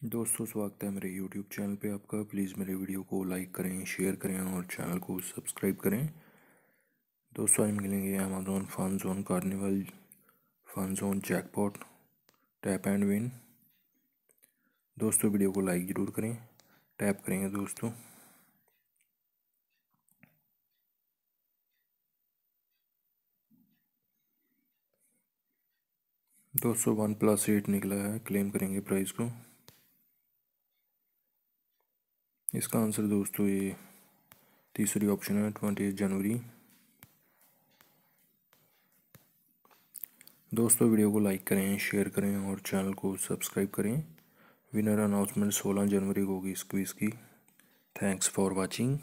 दोस्तों, स्वागत है मेरे यूट्यूब चैनल पे आपका। प्लीज़ मेरे वीडियो को लाइक करें शेयर करें और चैनल को सब्सक्राइब करें। दोस्तों, आज मिलेंगे Amazon fun zone carnival fun zone jackpot tap and win दोस्तों वीडियो को लाइक ज़रूर करें टैप करेंगे दोस्तों। दोस्तों वन प्लस एट निकला है क्लेम करेंगे प्राइस को। इसका आंसर दोस्तों ये तीसरी ऑप्शन है ट्वेंटी जनवरी। दोस्तों, वीडियो को लाइक करें, शेयर करें और चैनल को सब्सक्राइब करें। विनर अनाउंसमेंट 16 जनवरी को होगी इस क्विज़ की। Thanks for watching.